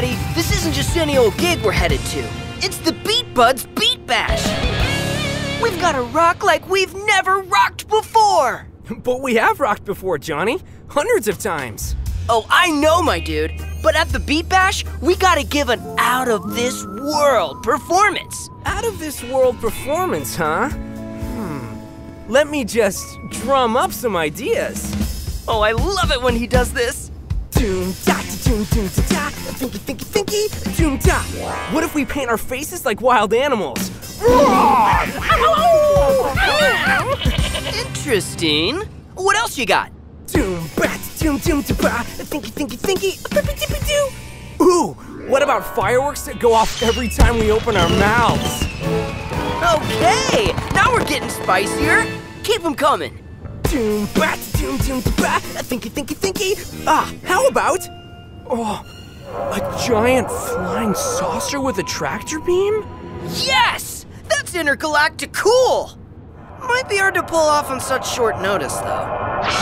Matty, this isn't just any old gig we're headed to. It's the Beat Buds Beat Bash. We've got to rock like we've never rocked before. But we have rocked before, Jonny. Hundreds of times. Oh, I know, my dude. But at the Beat Bash, we gotta give an out of this world performance. Out of this world performance, huh? Hmm. Let me just drum up some ideas. Oh, I love it when he does this. Doom da doom doom da da thinky thinky thinky doom da. What if we paint our faces like wild animals? Interesting. What else you got? Doom bat doom doom da ba thinky thinky thinky bippy dippy doo. Ooh, what about fireworks that go off every time we open our mouths? Okay, now we're getting spicier. Keep them coming. Doom bat doom doom da ba thinky thinky thinky. Ah, how about oh, a giant flying saucer with a tractor beam? Yes! That's intergalactic cool! Might be hard to pull off on such short notice, though.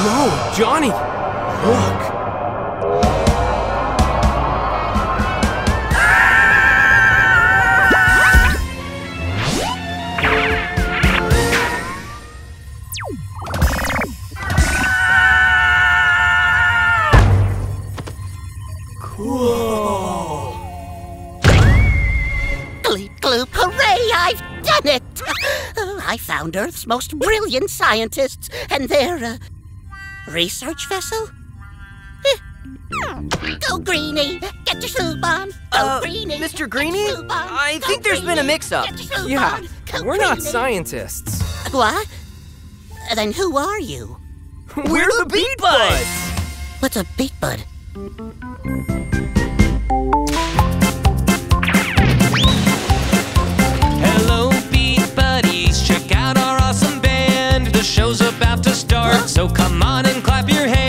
No, Jonny! Look! Gleep gloop, hooray, I've done it! I found Earth's most brilliant scientists and their, uh, research vessel? Eh. Go, Greenie! Get your sloop on! Go, Uh, Greenie! Mr. Get your Greenie? on. I think there's been a mix-up. Get your sloop Yeah, we're not scientists. What? Then who are you? We're the Beat Buds! What's a beat bud? Hello, Beat Buddies. Check out our awesome band. The show's about to start, so come on and clap your hands.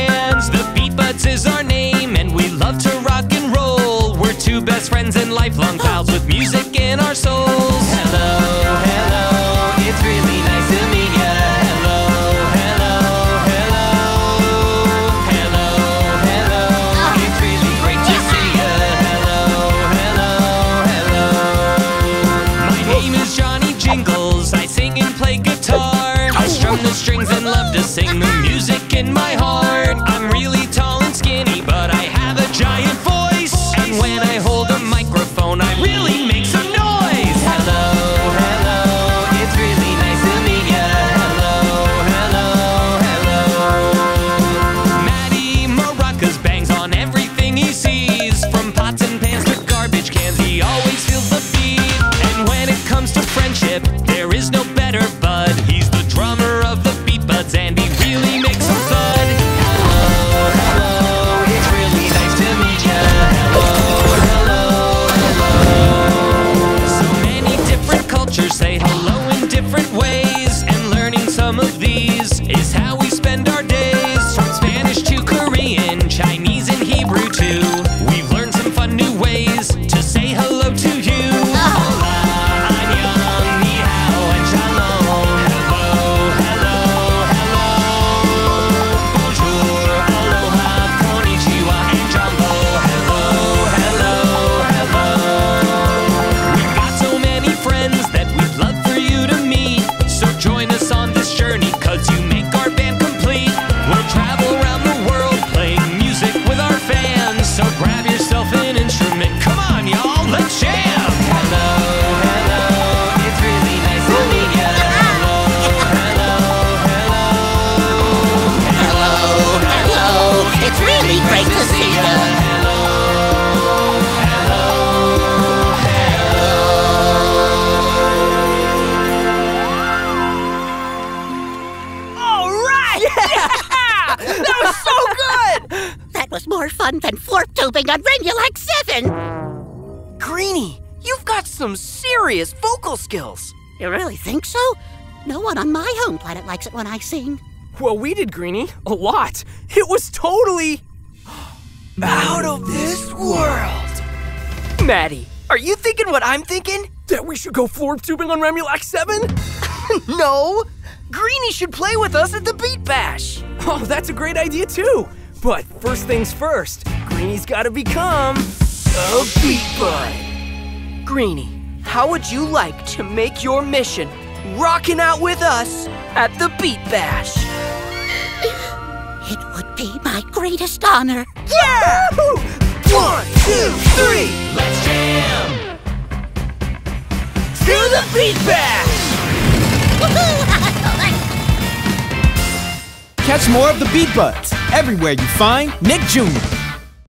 Is how we spend That was more fun than florp tubing on Remulac 7. Greenie, you've got some serious vocal skills. You really think so? No one on my home planet likes it when I sing. Well, we did, Greenie. A lot. It was totally. Out of this world. Matty, are you thinking what I'm thinking? That we should go floor tubing on Remulac 7? No! Greenie should play with us at the Beat Bash. Oh, that's a great idea, too. But first things first, Greenie's gotta become. a Beat Bud. Greenie, how would you like to make your mission rocking out with us at the Beat Bash? It would be my greatest honor. Yeah! One, two, three, Let's jam! to the Beat Bash! Catch more of the Beat Buds everywhere you find Nick Jr.